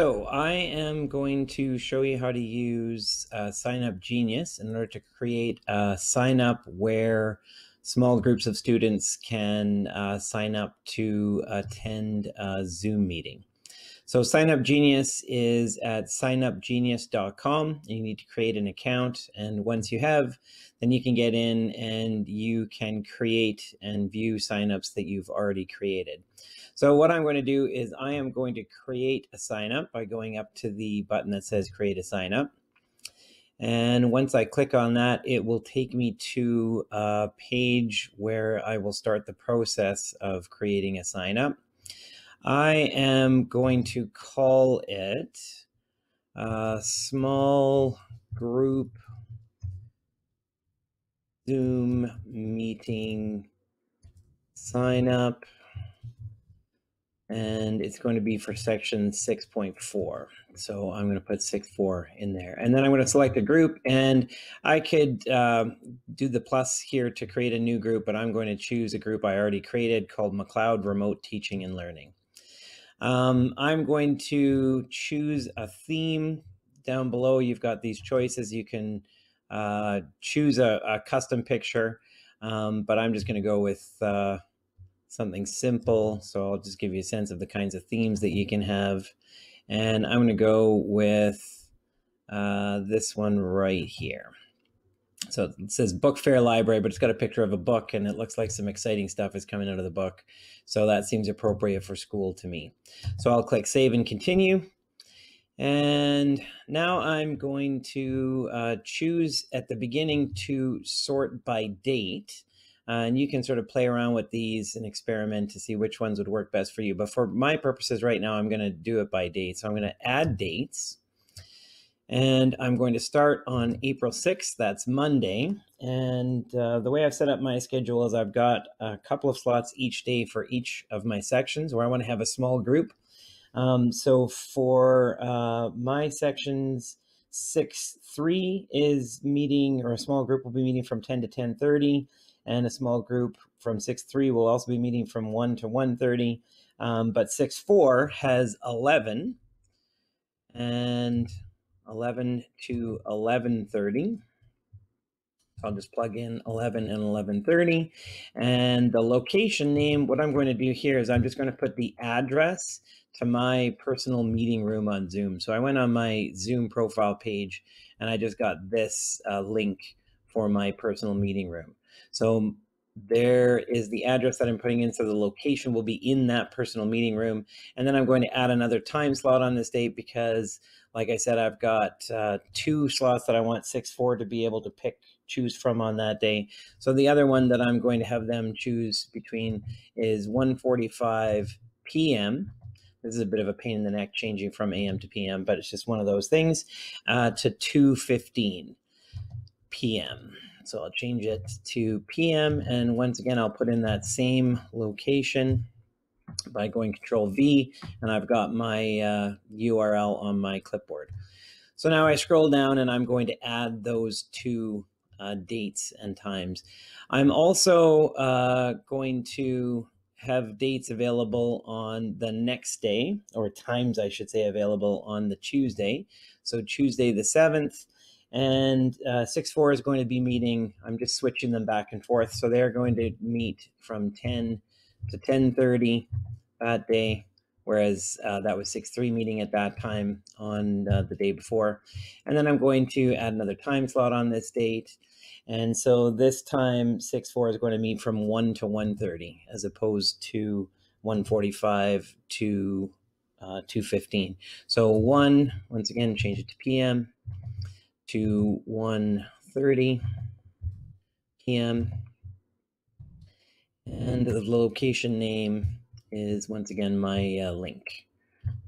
So I am going to show you how to use uh, Sign Up Genius in order to create a sign up where small groups of students can uh, sign up to attend a Zoom meeting. So Sign Up Genius is at signupgenius.com. You need to create an account. And once you have, then you can get in and you can create and view signups that you've already created. So what I'm going to do is I am going to create a sign up by going up to the button that says create a sign up. And once I click on that, it will take me to a page where I will start the process of creating a sign up. I am going to call it a small group Zoom meeting sign up and it's going to be for section 6.4. So I'm going to put 6.4 in there. And then I'm going to select a group and I could uh, do the plus here to create a new group, but I'm going to choose a group I already created called McLeod Remote Teaching and Learning. Um, I'm going to choose a theme down below. You've got these choices. You can uh, choose a, a, custom picture, um, but I'm just going to go with uh, something simple. So I'll just give you a sense of the kinds of themes that you can have. And I'm going to go with uh, this one right here. So it says book fair library, but it's got a picture of a book and it looks like some exciting stuff is coming out of the book. So that seems appropriate for school to me. So I'll click save and continue. And now I'm going to uh, choose at the beginning to sort by date. Uh, and you can sort of play around with these and experiment to see which ones would work best for you. But for my purposes right now, I'm going to do it by date. So I'm going to add dates. And I'm going to start on April 6th. That's Monday. And uh, the way I've set up my schedule is I've got a couple of slots each day for each of my sections where I want to have a small group. Um, so for uh, my sections, six three is meeting, or a small group will be meeting from 10 to 10:30 and a small group from 6-3 will also be meeting from 1 to 1.30. Um, but 6-4 has 11 and 11 to 11.30. I'll just plug in 11 and 1130. And the location name, what I'm going to do here is I'm just going to put the address to my personal meeting room on Zoom. So I went on my Zoom profile page and I just got this uh, link for my personal meeting room. So there is the address that I'm putting in. So the location will be in that personal meeting room. And then I'm going to add another time slot on this date because, like I said, I've got uh, two slots that I want 6-4 to be able to pick, choose from on that day. So the other one that I'm going to have them choose between is 1.45 p.m. This is a bit of a pain in the neck changing from AM to PM, but it's just one of those things, uh, to 2.15 p.m. So I'll change it to PM. And once again, I'll put in that same location by going Control V, and I've got my uh, URL on my clipboard. So now I scroll down and I'm going to add those two uh, dates and times. I'm also uh, going to have dates available on the next day, or times I should say available on the Tuesday. So Tuesday the 7th, and uh, 6-4 is going to be meeting, I'm just switching them back and forth. So they're going to meet from 10 to 10.30 that day, whereas uh, that was 6-3 meeting at that time on uh, the day before. And then I'm going to add another time slot on this date. And so this time 6-4 is going to meet from 1 to 1.30 as opposed to 1.45 to uh, 2.15. So 1, once again, change it to PM to 1.30 p.m. And the location name is once again my uh, link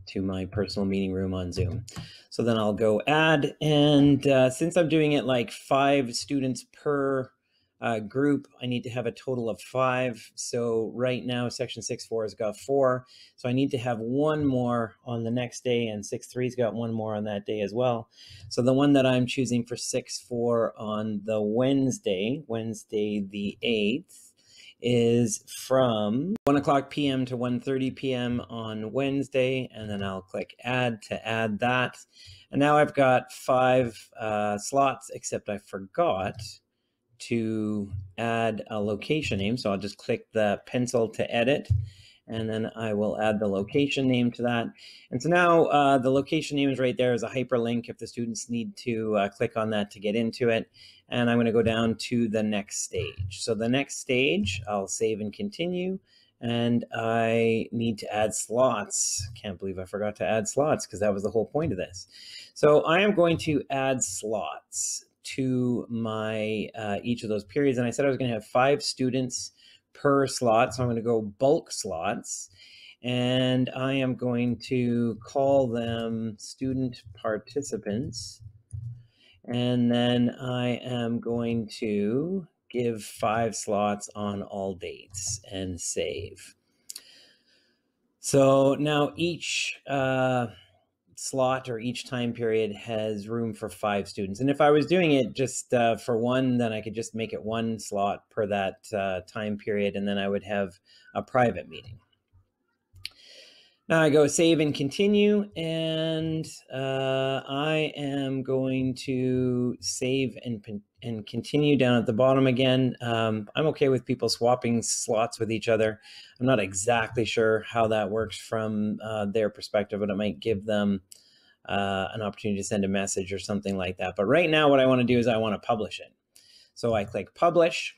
to my personal meeting room on Zoom. So then I'll go add, and uh, since I'm doing it like five students per uh, group, I need to have a total of five. So right now, section six four has got four. So I need to have one more on the next day, and six three's got one more on that day as well. So the one that I'm choosing for six four on the Wednesday, Wednesday the eighth, is from 1 o'clock p.m. to 1.30 p.m. on Wednesday, and then I'll click add to add that. And now I've got five uh, slots, except I forgot to add a location name. So I'll just click the pencil to edit and then I will add the location name to that. And so now uh, the location name is right there as a hyperlink if the students need to uh, click on that to get into it. And I'm going to go down to the next stage. So the next stage, I'll save and continue. And I need to add slots. Can't believe I forgot to add slots because that was the whole point of this. So I am going to add slots to my uh, each of those periods. And I said I was going to have five students per slot. So I'm going to go bulk slots. And I am going to call them student participants. And then I am going to give five slots on all dates and save. So now each uh, slot or each time period has room for five students. And if I was doing it just uh, for one, then I could just make it one slot per that uh, time period, and then I would have a private meeting. Now I go save and continue, and uh, I am going to save and, and continue down at the bottom again. Um, I'm okay with people swapping slots with each other. I'm not exactly sure how that works from uh, their perspective, but it might give them uh, an opportunity to send a message or something like that. But right now, what I want to do is I want to publish it. So I click publish.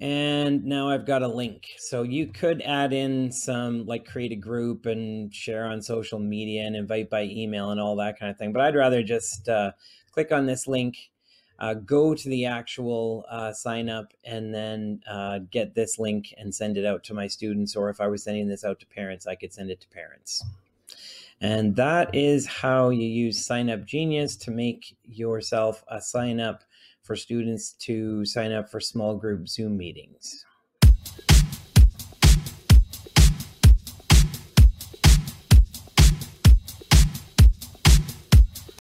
And now I've got a link. So you could add in some, like create a group and share on social media and invite by email and all that kind of thing. But I'd rather just uh, click on this link, uh, go to the actual uh, sign up, and then uh, get this link and send it out to my students. Or if I was sending this out to parents, I could send it to parents. And that is how you use Sign Up Genius to make yourself a sign up for students to sign up for small group Zoom meetings.